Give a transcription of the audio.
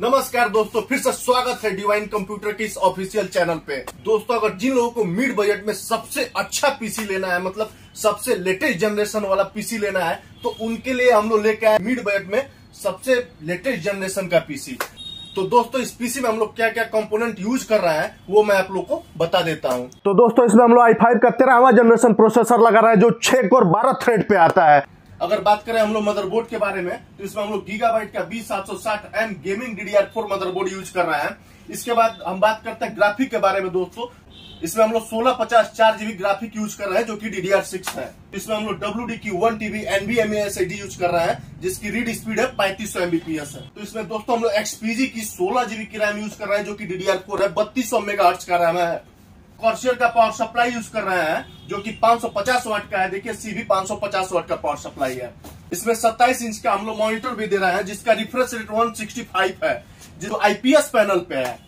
नमस्कार दोस्तों, फिर से स्वागत है डिवाइन कंप्यूटर के इस ऑफिशियल चैनल पे। दोस्तों, अगर जिन लोगों को मिड बजट में सबसे अच्छा पीसी लेना है मतलब सबसे लेटेस्ट जनरेशन वाला पीसी लेना है तो उनके लिए हम लोग लेके आए मिड बजट में सबसे लेटेस्ट जनरेशन का पीसी तो दोस्तों, इस पीसी में हम लोग क्या क्या कंपोनेंट यूज़ कर रहे हैं, वो मैं आप लोग को बता देता हूँ। तो दोस्तों, इसमें हम लोग आई फाइव का तेरहवा जनरेशन प्रोसेसर लगा रहा है, जो छह और बारह थ्रेड पे आता है। अगर बात करें हम लोग मदरबोर्ड के बारे में तो इसमें हम लोग गीगाबाइट का बी सात सौ साठ M gaming DDR four motherboard use कर रहे हैं। इसके बाद हम बात करते हैं ग्राफिक के बारे में दोस्तों। इसमें हम लोग सोलह पचास चार जीबी ग्राफिक यूज़ कर रहे हैं, जो कि डीडीआर सिक्स है। इसमें हम लोग डब्ल्यू डी की वन टीबी एनबीएमए यूज़ कर रहे हैं, जिसकी रीड स्पीड है पैंतीस सौ एमबीपीएस है। तो इसमें दोस्तों हम लोग एक्सपीजी की सोलह जीबी की रैम यूज़ कर रहे हैं, जो कि डीडीआर फोर है, बत्तीस सौ मेगा का रैम है। कॉर्शियर का पावर सप्लाई यूज़ कर रहे हैं, जो कि 550 वाट का है। देखिए सीबी 550 वाट का पावर सप्लाई है। इसमें 27 इंच का हम लोग मॉनिटर भी दे रहे हैं, जिसका रिफ्रेश रेट 165 है, जो आईपीएस पैनल पे है।